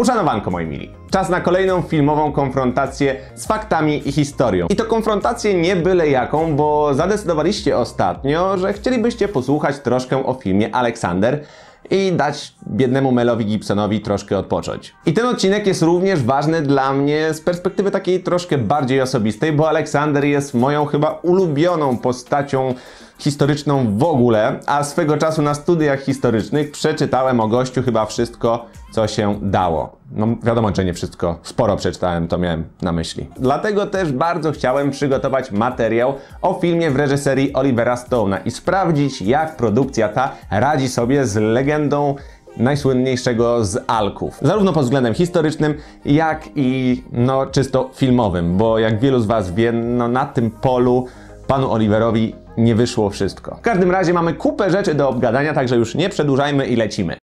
Uszanowanko, moi mili. Czas na kolejną filmową konfrontację z faktami i historią. I to konfrontację nie byle jaką, bo zadecydowaliście ostatnio, że chcielibyście posłuchać troszkę o filmie Aleksander i dać biednemu Melowi Gibsonowi troszkę odpocząć. I ten odcinek jest również ważny dla mnie z perspektywy takiej troszkę bardziej osobistej, bo Aleksander jest moją chyba ulubioną postacią historyczną w ogóle, a swego czasu na studiach historycznych przeczytałem o gościu chyba wszystko, co się dało. No wiadomo, że nie wszystko, sporo przeczytałem, to miałem na myśli. Dlatego też bardzo chciałem przygotować materiał o filmie w reżyserii Olivera Stone'a i sprawdzić, jak produkcja ta radzi sobie z legendą najsłynniejszego z Alków. Zarówno pod względem historycznym, jak i no czysto filmowym, bo jak wielu z Was wie, no na tym polu panu Oliverowi nie wyszło wszystko. W każdym razie mamy kupę rzeczy do obgadania, także już nie przedłużajmy i lecimy.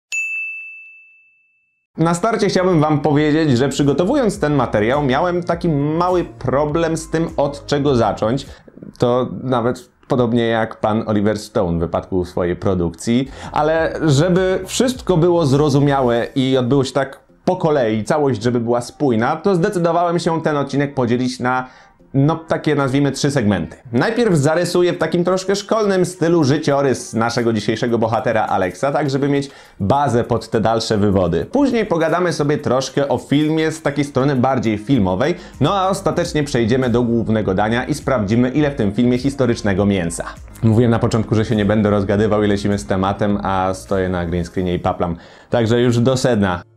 Na starcie chciałbym Wam powiedzieć, że przygotowując ten materiał miałem taki mały problem z tym, od czego zacząć. To nawet podobnie jak pan Oliver Stone w wypadku swojej produkcji, ale żeby wszystko było zrozumiałe i odbyło się tak po kolei, całość, żeby była spójna, to zdecydowałem się ten odcinek podzielić na no takie nazwijmy trzy segmenty. Najpierw zarysuję w takim troszkę szkolnym stylu życiorys naszego dzisiejszego bohatera Alexa, tak żeby mieć bazę pod te dalsze wywody. Później pogadamy sobie troszkę o filmie z takiej strony bardziej filmowej, no a ostatecznie przejdziemy do głównego dania i sprawdzimy ile w tym filmie historycznego mięsa. Mówiłem na początku, że się nie będę rozgadywał i lecimy z tematem, a stoję na green screenie i paplam. Także już do sedna.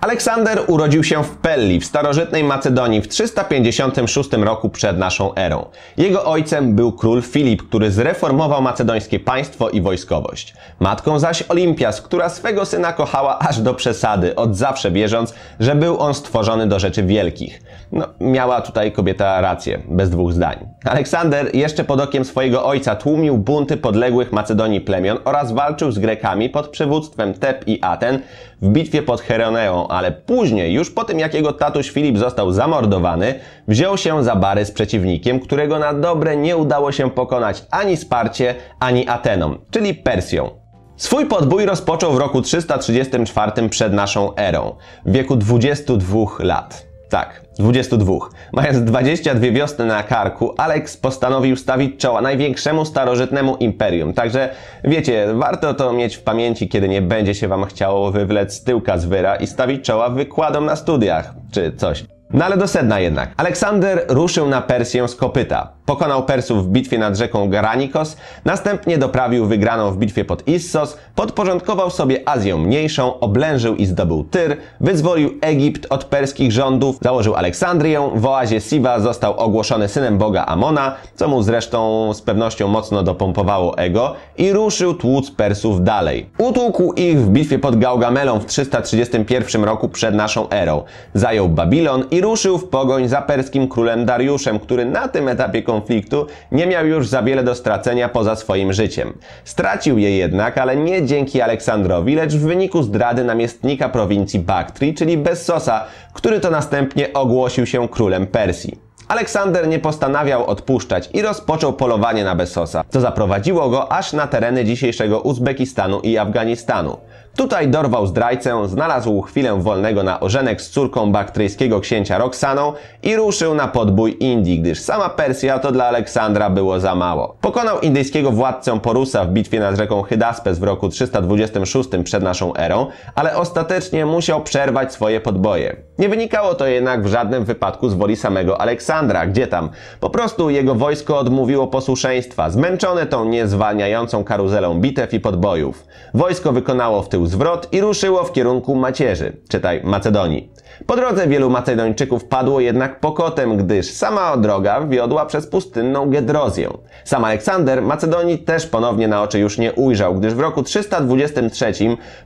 Aleksander urodził się w Pelli w starożytnej Macedonii w 356 roku przed naszą erą. Jego ojcem był król Filip, który zreformował macedońskie państwo i wojskowość. Matką zaś Olimpias, która swego syna kochała aż do przesady, od zawsze wierząc, że był on stworzony do rzeczy wielkich. No, miała tutaj kobieta rację, bez dwóch zdań. Aleksander jeszcze pod okiem swojego ojca tłumił bunty podległych Macedonii plemion oraz walczył z Grekami pod przywództwem Teb i Aten w bitwie pod Heroneą, ale później, już po tym jak jego tatuś Filip został zamordowany, wziął się za bary z przeciwnikiem, którego na dobre nie udało się pokonać ani Sparcie, ani Atenom, czyli Persją. Swój podbój rozpoczął w roku 334 przed naszą erą, w wieku 22 lat. Tak, 22. Mając 22 wiosny na karku, Alex postanowił stawić czoła największemu starożytnemu imperium. Także wiecie, warto to mieć w pamięci, kiedy nie będzie się wam chciało wywlec z tyłka z wyra i stawić czoła wykładom na studiach, czy coś. No ale do sedna jednak. Aleksander ruszył na Persję z kopyta. Pokonał Persów w bitwie nad rzeką Granikos, następnie doprawił wygraną w bitwie pod Issos, podporządkował sobie Azję Mniejszą, oblężył i zdobył Tyr, wyzwolił Egipt od perskich rządów, założył Aleksandrię, w oazie Siwa został ogłoszony synem boga Amona, co mu zresztą z pewnością mocno dopompowało ego i ruszył tłuc Persów dalej. Utłukł ich w bitwie pod Gaugamelą w 331 roku przed naszą erą. Zajął Babilon i ruszył w pogoń za perskim królem Dariuszem, który na tym etapie konfliktu nie miał już za wiele do stracenia poza swoim życiem. Stracił je jednak, ale nie dzięki Aleksandrowi, lecz w wyniku zdrady namiestnika prowincji Baktrii, czyli Bessosa, który to następnie ogłosił się królem Persji. Aleksander nie postanawiał odpuszczać i rozpoczął polowanie na Bessosa, co zaprowadziło go aż na tereny dzisiejszego Uzbekistanu i Afganistanu. Tutaj dorwał zdrajcę, znalazł chwilę wolnego na ożenek z córką baktryjskiego księcia Roxaną i ruszył na podbój Indii, gdyż sama Persja to dla Aleksandra było za mało. Pokonał indyjskiego władcę Porusa w bitwie nad rzeką Hydaspes w roku 326 przed naszą erą, ale ostatecznie musiał przerwać swoje podboje. Nie wynikało to jednak w żadnym wypadku z woli samego Aleksandra, gdzie tam. Po prostu jego wojsko odmówiło posłuszeństwa, zmęczone tą niezwalniającą karuzelą bitew i podbojów. Wojsko wykonało w tył zwrot i ruszyło w kierunku macierzy, czytaj Macedonii. Po drodze wielu Macedończyków padło jednak pokotem, gdyż sama droga wiodła przez pustynną Gedrozję. Sam Aleksander Macedonii też ponownie na oczy już nie ujrzał, gdyż w roku 323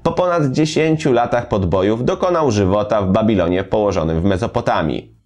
po ponad 10 latach podbojów dokonał żywota w Babilonie położonym w Mezopotamii.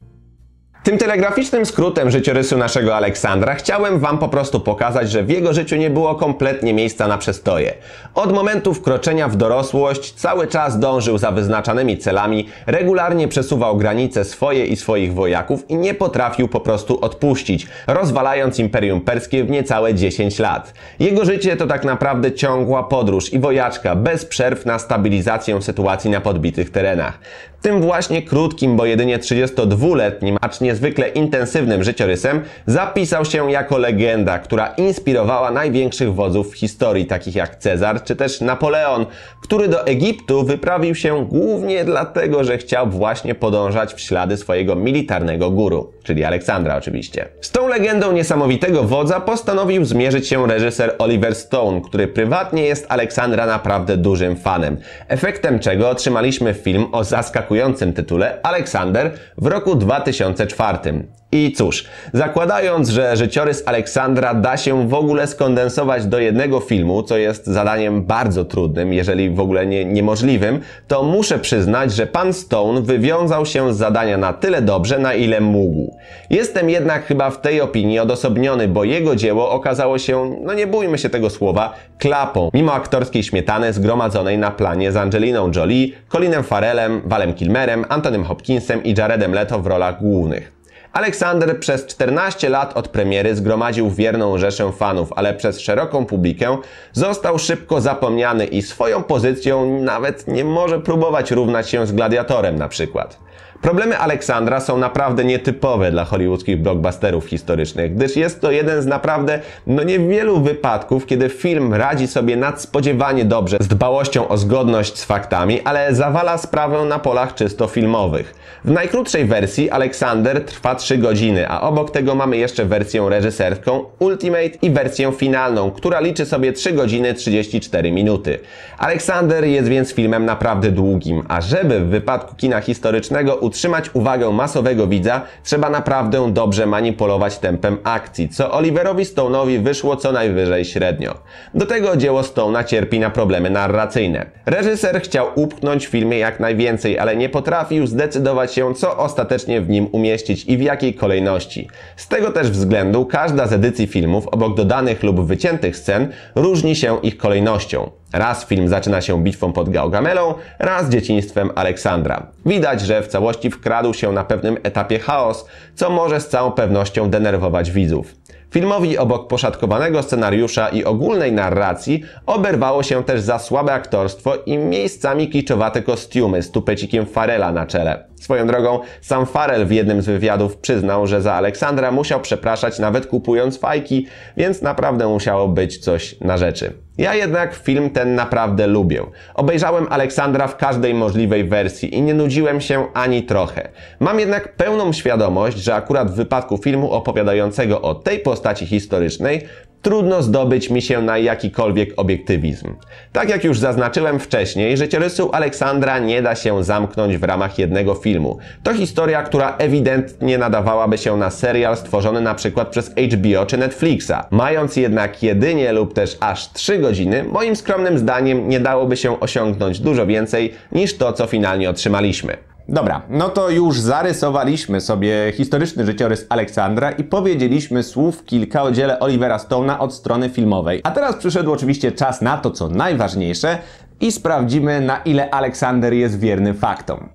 Tym telegraficznym skrótem życiorysu naszego Aleksandra chciałem Wam po prostu pokazać, że w jego życiu nie było kompletnie miejsca na przestoje. Od momentu wkroczenia w dorosłość cały czas dążył za wyznaczanymi celami, regularnie przesuwał granice swoje i swoich wojaków i nie potrafił po prostu odpuścić, rozwalając Imperium Perskie w niecałe 10 lat. Jego życie to tak naprawdę ciągła podróż i wojaczka bez przerw na stabilizację sytuacji na podbitych terenach. Tym właśnie krótkim, bo jedynie 32-letnim, acz niezwykle intensywnym życiorysem zapisał się jako legenda, która inspirowała największych wodzów w historii, takich jak Cezar czy też Napoleon, który do Egiptu wyprawił się głównie dlatego, że chciał właśnie podążać w ślady swojego militarnego guru, czyli Aleksandra oczywiście. Z tą legendą niesamowitego wodza postanowił zmierzyć się reżyser Oliver Stone, który prywatnie jest Aleksandra naprawdę dużym fanem. Efektem czego otrzymaliśmy film o zaskakującym tytule Aleksander w roku 2004. I cóż, zakładając, że życiorys Aleksandra da się w ogóle skondensować do jednego filmu, co jest zadaniem bardzo trudnym, jeżeli w ogóle nie, niemożliwym, to muszę przyznać, że pan Stone wywiązał się z zadania na tyle dobrze, na ile mógł. Jestem jednak chyba w tej opinii odosobniony, bo jego dzieło okazało się, no nie bójmy się tego słowa, klapą, mimo aktorskiej śmietany zgromadzonej na planie z Angeliną Jolie, Colinem Farrellem, Valem Kilmerem, Antonym Hopkinsem i Jaredem Leto w rolach głównych. Aleksander przez 14 lat od premiery zgromadził wierną rzeszę fanów, ale przez szeroką publikę został szybko zapomniany i swoją pozycją nawet nie może próbować równać się z Gladiatorem na przykład. Problemy Aleksandra są naprawdę nietypowe dla hollywoodzkich blockbusterów historycznych, gdyż jest to jeden z naprawdę no niewielu wypadków, kiedy film radzi sobie nadspodziewanie dobrze z dbałością o zgodność z faktami, ale zawala sprawę na polach czysto filmowych. W najkrótszej wersji Aleksander trwa 3 godziny, a obok tego mamy jeszcze wersję reżyserską Ultimate i wersję finalną, która liczy sobie 3 godziny 34 minuty. Aleksander jest więc filmem naprawdę długim, a żeby w wypadku kina historycznego utrzymać uwagę masowego widza, trzeba naprawdę dobrze manipulować tempem akcji, co Oliverowi Stone'owi wyszło co najwyżej średnio. Do tego dzieło Stone'a cierpi na problemy narracyjne. Reżyser chciał upchnąć w filmie jak najwięcej, ale nie potrafił zdecydować się, co ostatecznie w nim umieścić i w jakiej kolejności. Z tego też względu każda z edycji filmów, obok dodanych lub wyciętych scen, różni się ich kolejnością. Raz film zaczyna się bitwą pod Gaugamelą, raz dzieciństwem Aleksandra. Widać, że w całości wkradł się na pewnym etapie chaos, co może z całą pewnością denerwować widzów. Filmowi obok poszatkowanego scenariusza i ogólnej narracji oberwało się też za słabe aktorstwo i miejscami kiczowate kostiumy z tupecikiem Farela na czele. Swoją drogą, sam Farel w jednym z wywiadów przyznał, że za Aleksandra musiał przepraszać nawet kupując fajki, więc naprawdę musiało być coś na rzeczy. Ja jednak film ten naprawdę lubię. Obejrzałem Aleksandra w każdej możliwej wersji i nie nudziłem się ani trochę. Mam jednak pełną świadomość, że akurat w wypadku filmu opowiadającego o tej postaci historycznej trudno zdobyć mi się na jakikolwiek obiektywizm. Tak jak już zaznaczyłem wcześniej, życiorysu Aleksandra nie da się zamknąć w ramach jednego filmu. To historia, która ewidentnie nadawałaby się na serial stworzony na przykład przez HBO czy Netflixa. Mając jednak jedynie lub też aż 3 godziny, moim skromnym zdaniem nie dałoby się osiągnąć dużo więcej niż to, co finalnie otrzymaliśmy. Dobra, no to już zarysowaliśmy sobie historyczny życiorys Aleksandra i powiedzieliśmy słów kilka o dziele Olivera Stone'a od strony filmowej. A teraz przyszedł oczywiście czas na to, co najważniejsze i sprawdzimy na ile Aleksander jest wierny faktom.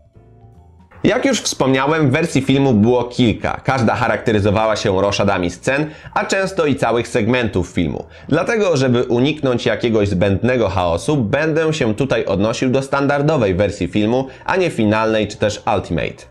Jak już wspomniałem, wersji filmu było kilka. Każda charakteryzowała się roszadami scen, a często i całych segmentów filmu. Dlatego, żeby uniknąć jakiegoś zbędnego chaosu, będę się tutaj odnosił do standardowej wersji filmu, a nie finalnej czy też ultimate.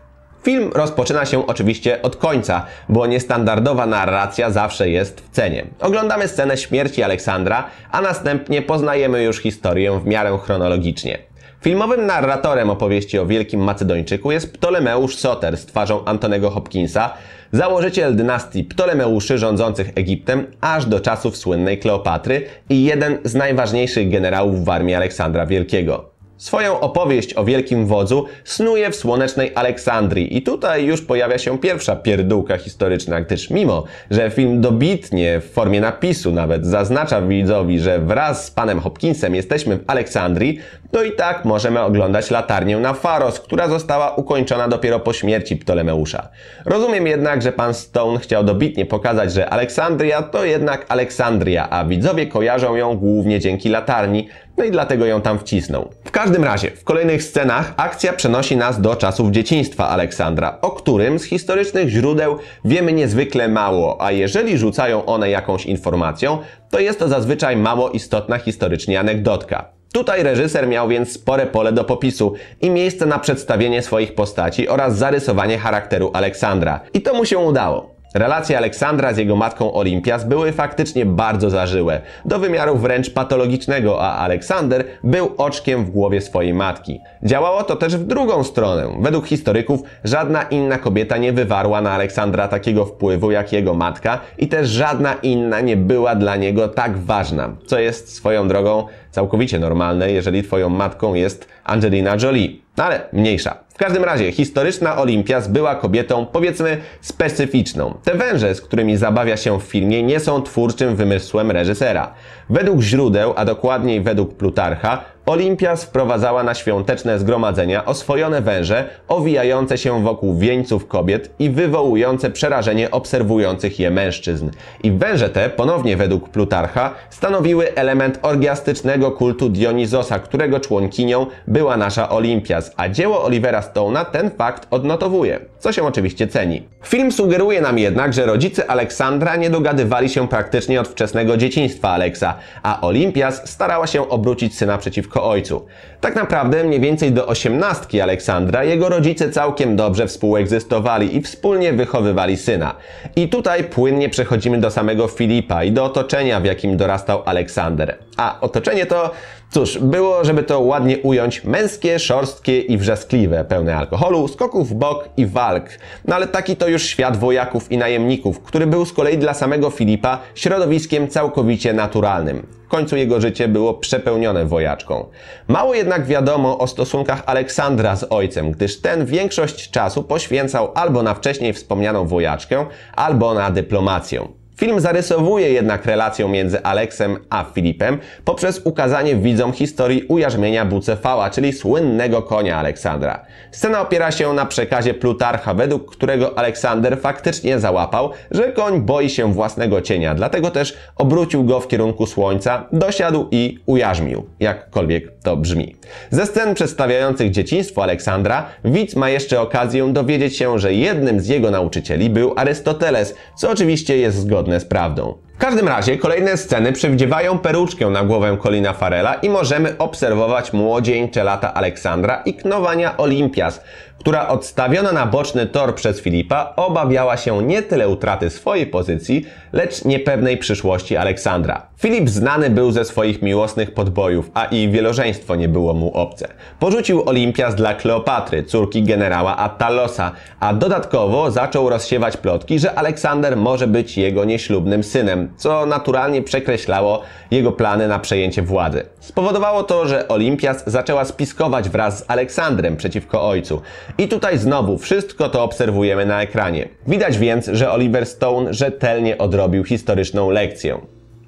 Film rozpoczyna się oczywiście od końca, bo niestandardowa narracja zawsze jest w cenie. Oglądamy scenę śmierci Aleksandra, a następnie poznajemy już historię w miarę chronologicznie. Filmowym narratorem opowieści o Wielkim Macedończyku jest Ptolemeusz Soter z twarzą Antonego Hopkinsa, założyciel dynastii Ptolemeuszy rządzących Egiptem aż do czasów słynnej Kleopatry i jeden z najważniejszych generałów w armii Aleksandra Wielkiego. Swoją opowieść o wielkim wodzu snuje w słonecznej Aleksandrii i tutaj już pojawia się pierwsza pierdółka historyczna, gdyż mimo, że film dobitnie w formie napisu nawet zaznacza widzowi, że wraz z panem Hopkinsem jesteśmy w Aleksandrii, to i tak możemy oglądać latarnię na Faros, która została ukończona dopiero po śmierci Ptolemeusza. Rozumiem jednak, że pan Stone chciał dobitnie pokazać, że Aleksandria to jednak Aleksandria, a widzowie kojarzą ją głównie dzięki latarni, no i dlatego ją tam wcisnął. W każdym razie, w kolejnych scenach akcja przenosi nas do czasów dzieciństwa Aleksandra, o którym z historycznych źródeł wiemy niezwykle mało, a jeżeli rzucają one jakąś informacją, to jest to zazwyczaj mało istotna historycznie anegdotka. Tutaj reżyser miał więc spore pole do popisu i miejsce na przedstawienie swoich postaci oraz zarysowanie charakteru Aleksandra. I to mu się udało. Relacje Aleksandra z jego matką Olimpias były faktycznie bardzo zażyłe, do wymiaru wręcz patologicznego, a Aleksander był oczkiem w głowie swojej matki. Działało to też w drugą stronę. Według historyków żadna inna kobieta nie wywarła na Aleksandra takiego wpływu jak jego matka i też żadna inna nie była dla niego tak ważna, co jest swoją drogą całkowicie normalne, jeżeli twoją matką jest Angelina Jolie. No ale mniejsza. W każdym razie historyczna Olimpias była kobietą, powiedzmy, specyficzną. Te węże, z którymi zabawia się w filmie, nie są twórczym wymysłem reżysera. Według źródeł, a dokładniej według Plutarcha, Olimpias wprowadzała na świąteczne zgromadzenia oswojone węże, owijające się wokół wieńców kobiet i wywołujące przerażenie obserwujących je mężczyzn. I węże te, ponownie według Plutarcha, stanowiły element orgiastycznego kultu Dionizosa, którego członkinią była nasza Olimpias, a dzieło Olivera Stone'a ten fakt odnotowuje, co się oczywiście ceni. Film sugeruje nam jednak, że rodzice Aleksandra nie dogadywali się praktycznie od wczesnego dzieciństwa Aleksa, a Olimpias starała się obrócić syna przeciwko ojcu. Tak naprawdę mniej więcej do osiemnastki Aleksandra jego rodzice całkiem dobrze współegzystowali i wspólnie wychowywali syna. I tutaj płynnie przechodzimy do samego Filipa i do otoczenia, w jakim dorastał Aleksander. A otoczenie to, cóż, było, żeby to ładnie ująć, męskie, szorstkie i wrzaskliwe, pełne alkoholu, skoków w bok i walk. No ale taki to już świat wojaków i najemników, który był z kolei dla samego Filipa środowiskiem całkowicie naturalnym. W końcu jego życie było przepełnione wojaczką. Mało jednak wiadomo o stosunkach Aleksandra z ojcem, gdyż ten większość czasu poświęcał albo na wcześniej wspomnianą wojaczkę, albo na dyplomację. Film zarysowuje jednak relację między Aleksem a Filipem poprzez ukazanie widzom historii ujarzmienia Bucefała, czyli słynnego konia Aleksandra. Scena opiera się na przekazie Plutarcha, według którego Aleksander faktycznie załapał, że koń boi się własnego cienia, dlatego też obrócił go w kierunku słońca, dosiadł i ujarzmił, jakkolwiek to brzmi. Ze scen przedstawiających dzieciństwo Aleksandra, widz ma jeszcze okazję dowiedzieć się, że jednym z jego nauczycieli był Arystoteles, co oczywiście jest zgodne z prawdą. W każdym razie kolejne sceny przywdziewają peruczkę na głowę Colina Farela i możemy obserwować młodzieńcze lata Aleksandra i knowania Olimpias, która odstawiona na boczny tor przez Filipa obawiała się nie tyle utraty swojej pozycji, lecz niepewnej przyszłości Aleksandra. Filip znany był ze swoich miłosnych podbojów, a i wielożeństwo nie było mu obce. Porzucił Olimpias dla Kleopatry, córki generała Attalosa, a dodatkowo zaczął rozsiewać plotki, że Aleksander może być jego nieślubnym synem, co naturalnie przekreślało jego plany na przejęcie władzy. Spowodowało to, że Olimpias zaczęła spiskować wraz z Aleksandrem przeciwko ojcu. I tutaj znowu wszystko to obserwujemy na ekranie. Widać więc, że Oliver Stone rzetelnie odrobił historyczną lekcję.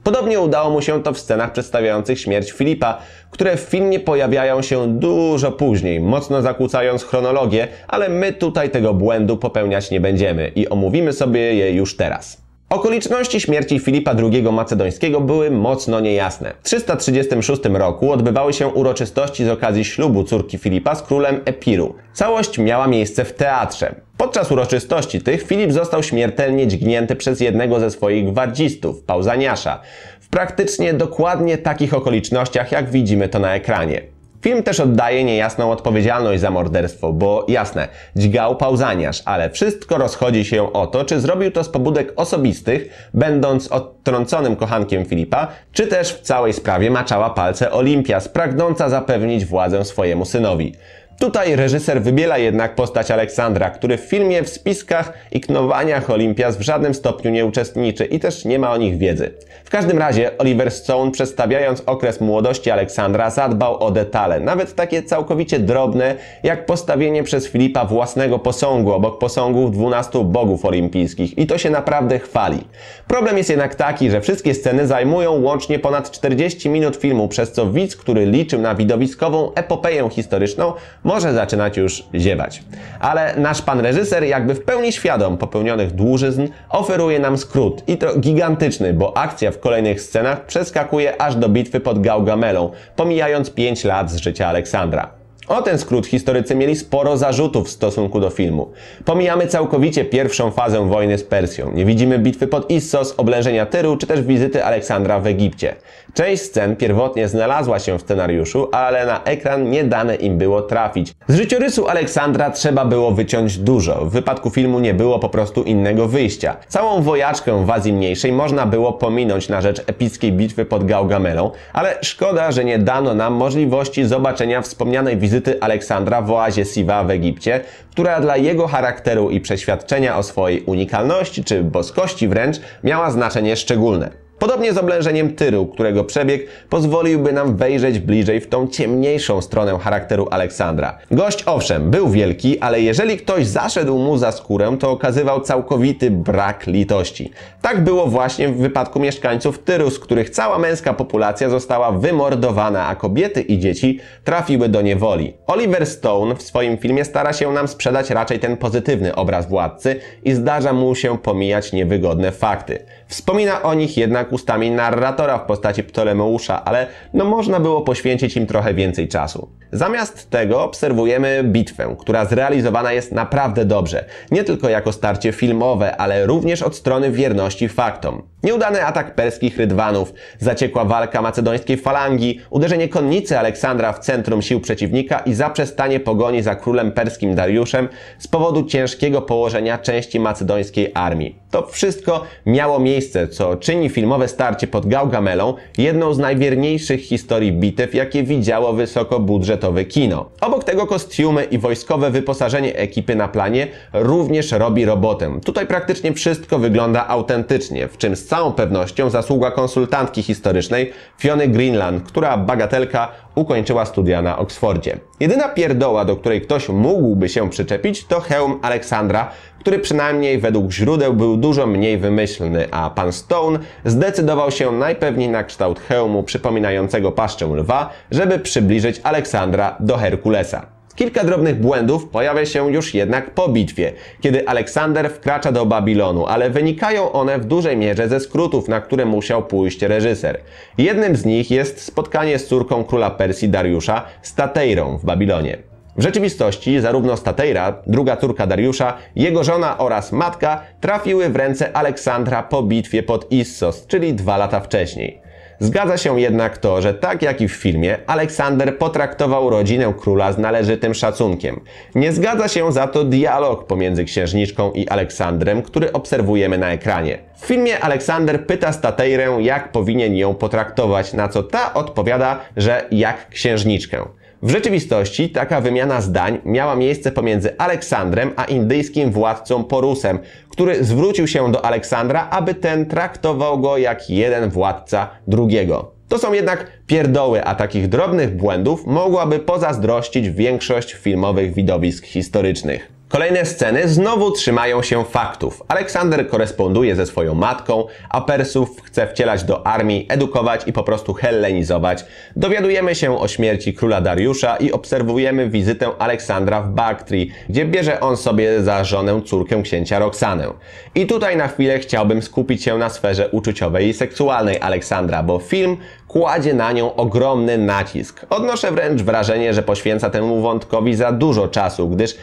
Podobnie udało mu się to w scenach przedstawiających śmierć Filipa, które w filmie pojawiają się dużo później, mocno zakłócając chronologię, ale my tutaj tego błędu popełniać nie będziemy i omówimy sobie je już teraz. Okoliczności śmierci Filipa II Macedońskiego były mocno niejasne. W 336 roku odbywały się uroczystości z okazji ślubu córki Filipa z królem Epiru. Całość miała miejsce w teatrze. Podczas uroczystości tych Filip został śmiertelnie dźgnięty przez jednego ze swoich gwardzistów, Pauzaniasza, w praktycznie dokładnie takich okolicznościach, jak widzimy to na ekranie. Film też oddaje niejasną odpowiedzialność za morderstwo, bo jasne, dźgał pauzaniarz, ale wszystko rozchodzi się o to, czy zrobił to z pobudek osobistych, będąc odtrąconym kochankiem Filipa, czy też w całej sprawie maczała palce Olimpia, pragnąca zapewnić władzę swojemu synowi. Tutaj reżyser wybiela jednak postać Aleksandra, który w filmie w spiskach i knowaniach Olimpias w żadnym stopniu nie uczestniczy i też nie ma o nich wiedzy. W każdym razie Oliver Stone przedstawiając okres młodości Aleksandra zadbał o detale, nawet takie całkowicie drobne, jak postawienie przez Filipa własnego posągu obok posągów 12 bogów olimpijskich i to się naprawdę chwali. Problem jest jednak taki, że wszystkie sceny zajmują łącznie ponad 40 minut filmu, przez co widz, który liczył na widowiskową epopeję historyczną, może zaczynać już ziewać. Ale nasz pan reżyser, jakby w pełni świadom popełnionych dłużyzn, oferuje nam skrót i to gigantyczny, bo akcja w kolejnych scenach przeskakuje aż do bitwy pod Gaugamelą, pomijając 5 lat z życia Aleksandra. O ten skrót historycy mieli sporo zarzutów w stosunku do filmu. Pomijamy całkowicie pierwszą fazę wojny z Persją. Nie widzimy bitwy pod Issos, oblężenia Tyru, czy też wizyty Aleksandra w Egipcie. Część scen pierwotnie znalazła się w scenariuszu, ale na ekran nie dane im było trafić. Z życiorysu Aleksandra trzeba było wyciąć dużo. W wypadku filmu nie było po prostu innego wyjścia. Całą wojaczkę w Azji Mniejszej można było pominąć na rzecz epickiej bitwy pod Gaugamelą, ale szkoda, że nie dano nam możliwości zobaczenia wspomnianej wizyty Aleksandra w oazie Siwa w Egipcie, która dla jego charakteru i przeświadczenia o swojej unikalności czy boskości wręcz miała znaczenie szczególne. Podobnie z oblężeniem Tyru, którego przebieg pozwoliłby nam wejrzeć bliżej w tą ciemniejszą stronę charakteru Aleksandra. Gość owszem, był wielki, ale jeżeli ktoś zaszedł mu za skórę, to okazywał całkowity brak litości. Tak było właśnie w wypadku mieszkańców Tyru, z których cała męska populacja została wymordowana, a kobiety i dzieci trafiły do niewoli. Oliver Stone w swoim filmie stara się nam sprzedać raczej ten pozytywny obraz władcy i zdarza mu się pomijać niewygodne fakty. Wspomina o nich jednak ustami narratora w postaci Ptolemeusza, ale no można było poświęcić im trochę więcej czasu. Zamiast tego obserwujemy bitwę, która zrealizowana jest naprawdę dobrze. Nie tylko jako starcie filmowe, ale również od strony wierności faktom. Nieudany atak perskich rydwanów, zaciekła walka macedońskiej falangi, uderzenie konnicy Aleksandra w centrum sił przeciwnika i zaprzestanie pogoni za królem perskim Dariuszem z powodu ciężkiego położenia części macedońskiej armii. To wszystko miało miejsce, co czyni filmowe starcie pod Gaugamelą jedną z najwierniejszych historii bitew, jakie widziało wysokobudżetowe kino. Obok tego kostiumy i wojskowe wyposażenie ekipy na planie również robi robotę. Tutaj praktycznie wszystko wygląda autentycznie, w czym całą pewnością zasługa konsultantki historycznej Fiony Greenland, która bagatelka ukończyła studia na Oksfordzie. Jedyna pierdoła, do której ktoś mógłby się przyczepić, to hełm Aleksandra, który przynajmniej według źródeł był dużo mniej wymyślny, a pan Stone zdecydował się najpewniej na kształt hełmu przypominającego paszczę lwa, żeby przybliżyć Aleksandra do Herkulesa. Kilka drobnych błędów pojawia się już jednak po bitwie, kiedy Aleksander wkracza do Babilonu, ale wynikają one w dużej mierze ze skrótów, na które musiał pójść reżyser. Jednym z nich jest spotkanie z córką króla Persji Dariusza, Stateirą w Babilonie. W rzeczywistości zarówno Stateira, druga córka Dariusza, jego żona oraz matka trafiły w ręce Aleksandra po bitwie pod Issos, czyli dwa lata wcześniej. Zgadza się jednak to, że tak jak i w filmie, Aleksander potraktował rodzinę króla z należytym szacunkiem. Nie zgadza się za to dialog pomiędzy księżniczką i Aleksandrem, który obserwujemy na ekranie. W filmie Aleksander pyta Stateirę, jak powinien ją potraktować, na co ta odpowiada, że jak księżniczkę. W rzeczywistości taka wymiana zdań miała miejsce pomiędzy Aleksandrem a indyjskim władcą Porusem, który zwrócił się do Aleksandra, aby ten traktował go jak jeden władca drugiego. To są jednak pierdoły, a takich drobnych błędów mogłaby pozazdrościć większość filmowych widowisk historycznych. Kolejne sceny znowu trzymają się faktów. Aleksander koresponduje ze swoją matką, a Persów chce wcielać do armii, edukować i po prostu hellenizować. Dowiadujemy się o śmierci króla Dariusza i obserwujemy wizytę Aleksandra w Baktrii, gdzie bierze on sobie za żonę córkę księcia Roxanę. I tutaj na chwilę chciałbym skupić się na sferze uczuciowej i seksualnej Aleksandra, bo film kładzie na nią ogromny nacisk. Odnoszę wręcz wrażenie, że poświęca temu wątkowi za dużo czasu, gdyż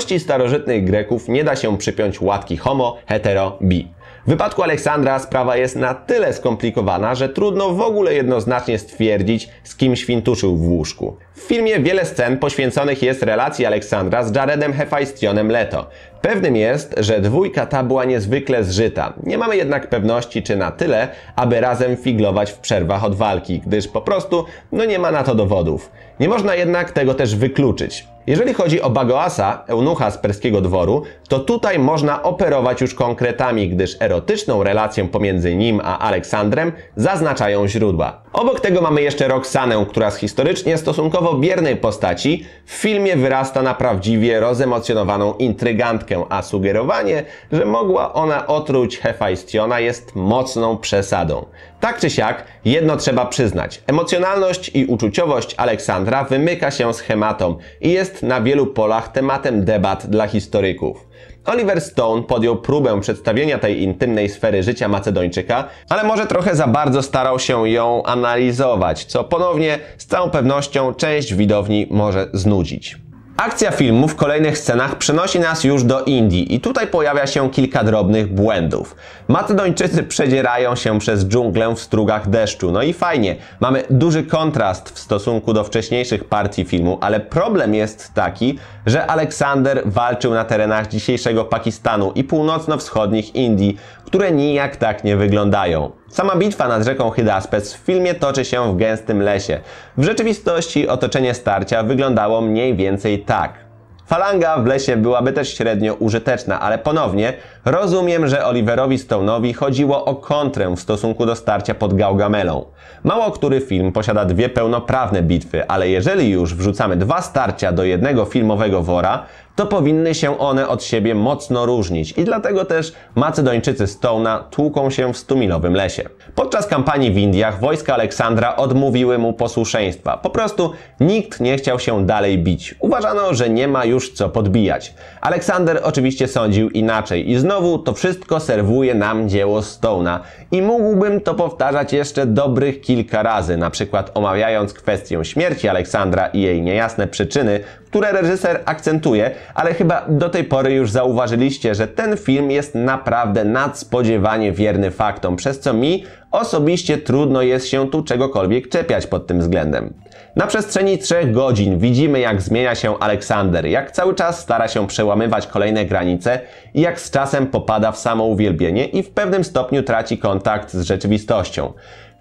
seksualności starożytnych Greków nie da się przypiąć łatki homo, hetero, bi. W wypadku Aleksandra sprawa jest na tyle skomplikowana, że trudno w ogóle jednoznacznie stwierdzić, z kim świntuszył w łóżku. W filmie wiele scen poświęconych jest relacji Aleksandra z Jaredem Hefajstionem Leto. Pewnym jest, że dwójka ta była niezwykle zżyta. Nie mamy jednak pewności, czy na tyle, aby razem figlować w przerwach od walki, gdyż po prostu no nie ma na to dowodów. Nie można jednak tego też wykluczyć. Jeżeli chodzi o Bagoasa, eunucha z perskiego dworu, to tutaj można operować już konkretami, gdyż erotyczną relację pomiędzy nim a Aleksandrem zaznaczają źródła. Obok tego mamy jeszcze Roxanę, która z historycznie stosunkowo biernej postaci w filmie wyrasta na prawdziwie rozemocjonowaną intrygantkę, a sugerowanie, że mogła ona otruć Hefajstiona jest mocną przesadą. Tak czy siak, jedno trzeba przyznać. Emocjonalność i uczuciowość Aleksandra wymyka się schematom i jest na wielu polach tematem debat dla historyków. Oliver Stone podjął próbę przedstawienia tej intymnej sfery życia Macedończyka, ale może trochę za bardzo starał się ją analizować, co ponownie z całą pewnością część widowni może znudzić. Akcja filmu w kolejnych scenach przenosi nas już do Indii i tutaj pojawia się kilka drobnych błędów. Macedończycy przedzierają się przez dżunglę w strugach deszczu. No i fajnie, mamy duży kontrast w stosunku do wcześniejszych partii filmu, ale problem jest taki, że Aleksander walczył na terenach dzisiejszego Pakistanu i północno-wschodnich Indii, które nijak tak nie wyglądają. Sama bitwa nad rzeką Hydaspes w filmie toczy się w gęstym lesie. W rzeczywistości otoczenie starcia wyglądało mniej więcej tak. Falanga w lesie byłaby też średnio użyteczna, ale ponownie rozumiem, że Oliverowi Stone'owi chodziło o kontrę w stosunku do starcia pod Gaugamelą. Mało który film posiada dwie pełnoprawne bitwy, ale jeżeli już wrzucamy dwa starcia do jednego filmowego wora, to powinny się one od siebie mocno różnić i dlatego też Macedończycy Stone'a tłuką się w stumilowym lesie. Podczas kampanii w Indiach wojska Aleksandra odmówiły mu posłuszeństwa. Po prostu nikt nie chciał się dalej bić. Uważano, że nie ma już co podbijać. Aleksander oczywiście sądził inaczej i znowu to wszystko serwuje nam dzieło Stone'a i mógłbym to powtarzać jeszcze dobrych kilka razy, na przykład omawiając kwestię śmierci Aleksandra i jej niejasne przyczyny, które reżyser akcentuje, ale chyba do tej pory już zauważyliście, że ten film jest naprawdę nadspodziewanie wierny faktom, przez co mi osobiście trudno jest się tu czegokolwiek czepiać pod tym względem. Na przestrzeni trzech godzin widzimy jak zmienia się Aleksander, jak cały czas stara się przełamywać kolejne granice i jak z czasem popada w samouwielbienie i w pewnym stopniu traci kontakt z rzeczywistością.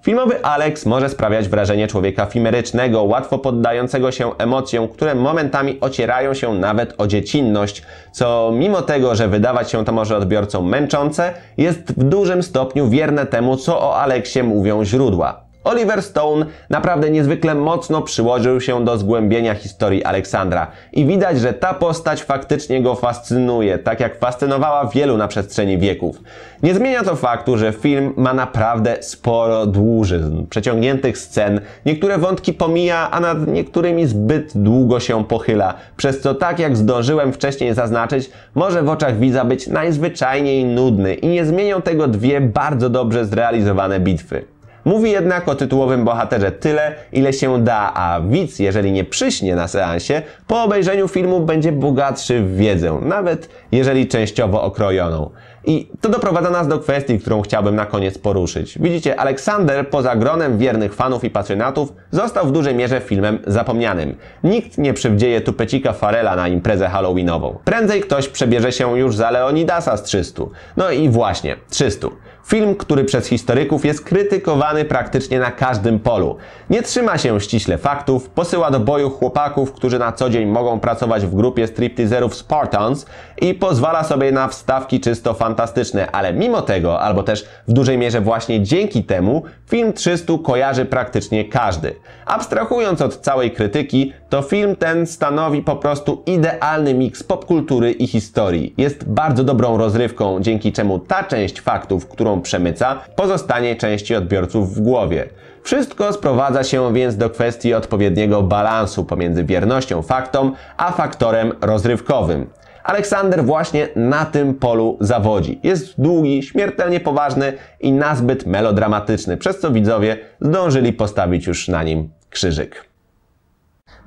Filmowy Alex może sprawiać wrażenie człowieka fimerycznego, łatwo poddającego się emocjom, które momentami ocierają się nawet o dziecinność, co mimo tego, że wydawać się to może odbiorcom męczące, jest w dużym stopniu wierne temu, co o Aleksie mówią źródła. Oliver Stone naprawdę niezwykle mocno przyłożył się do zgłębienia historii Aleksandra i widać, że ta postać faktycznie go fascynuje, tak jak fascynowała wielu na przestrzeni wieków. Nie zmienia to faktu, że film ma naprawdę sporo dłużyzn, przeciągniętych scen, niektóre wątki pomija, a nad niektórymi zbyt długo się pochyla, przez co tak jak zdążyłem wcześniej zaznaczyć, może w oczach widza być najzwyczajniej nudny i nie zmienią tego dwie bardzo dobrze zrealizowane bitwy. Mówi jednak o tytułowym bohaterze tyle, ile się da, a widz, jeżeli nie przyśnie na seansie, po obejrzeniu filmu będzie bogatszy w wiedzę, nawet jeżeli częściowo okrojoną. I to doprowadza nas do kwestii, którą chciałbym na koniec poruszyć. Widzicie, Aleksander poza gronem wiernych fanów i pasjonatów został w dużej mierze filmem zapomnianym. Nikt nie przywdzieje tupecika Farela na imprezę halloweenową. Prędzej ktoś przebierze się już za Leonidasa z 300. No i właśnie, 300. Film, który przez historyków jest krytykowany praktycznie na każdym polu. Nie trzyma się ściśle faktów, posyła do boju chłopaków, którzy na co dzień mogą pracować w grupie stripteaserów Spartans i pozwala sobie na wstawki czysto fantastyczne, ale mimo tego, albo też w dużej mierze właśnie dzięki temu, film 300 kojarzy praktycznie każdy. Abstrahując od całej krytyki, to film ten stanowi po prostu idealny miks popkultury i historii. Jest bardzo dobrą rozrywką, dzięki czemu ta część faktów, którą przemyca, pozostanie części odbiorców w głowie. Wszystko sprowadza się więc do kwestii odpowiedniego balansu pomiędzy wiernością faktom, a faktorem rozrywkowym. Aleksander właśnie na tym polu zawodzi. Jest długi, śmiertelnie poważny i nazbyt melodramatyczny, przez co widzowie zdążyli postawić już na nim krzyżyk.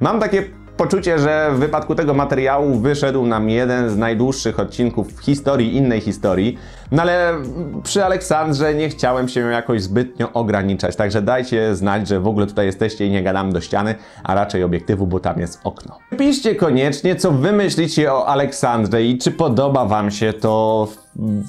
Mam takie poczucie, że w wypadku tego materiału wyszedł nam jeden z najdłuższych odcinków w historii innej historii. No ale przy Aleksandrze nie chciałem się jakoś zbytnio ograniczać, także dajcie znać, że w ogóle tutaj jesteście i nie gadam do ściany, a raczej obiektywu, bo tam jest okno. Piszcie koniecznie, co wy myślicie o Aleksandrze i czy podoba wam się to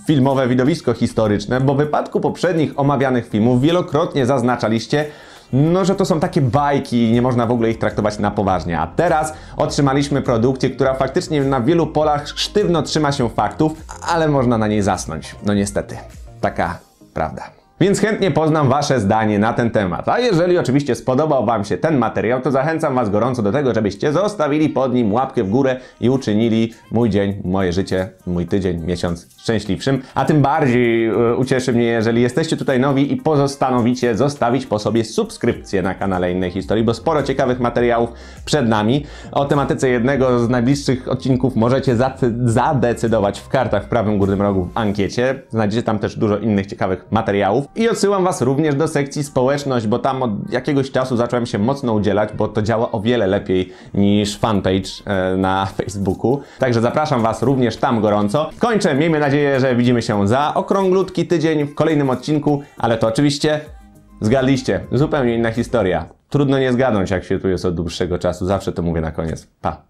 filmowe widowisko historyczne, bo w wypadku poprzednich omawianych filmów wielokrotnie zaznaczaliście, no, że to są takie bajki i nie można w ogóle ich traktować na poważnie. A teraz otrzymaliśmy produkcję, która faktycznie na wielu polach sztywno trzyma się faktów, ale można na niej zasnąć. No niestety, taka prawda. Więc chętnie poznam Wasze zdanie na ten temat. A jeżeli oczywiście spodobał Wam się ten materiał, to zachęcam Was gorąco do tego, żebyście zostawili pod nim łapkę w górę i uczynili mój dzień, moje życie, mój tydzień, miesiąc szczęśliwszym. A tym bardziej e, ucieszy mnie, jeżeli jesteście tutaj nowi i pozostanowicie zostawić po sobie subskrypcję na kanale Innej Historii, bo sporo ciekawych materiałów przed nami. O tematyce jednego z najbliższych odcinków możecie zadecydować w kartach w prawym górnym rogu w ankiecie. Znajdziecie tam też dużo innych ciekawych materiałów. I odsyłam Was również do sekcji społeczność, bo tam od jakiegoś czasu zacząłem się mocno udzielać, bo to działa o wiele lepiej niż fanpage e, na Facebooku. Także zapraszam Was również tam gorąco. Kończę, miejmy nadzieję, że widzimy się za okrąglutki tydzień w kolejnym odcinku, ale to oczywiście zgadliście, zupełnie inna historia. Trudno nie zgadnąć, jak się tu jest od dłuższego czasu. Zawsze to mówię na koniec. Pa.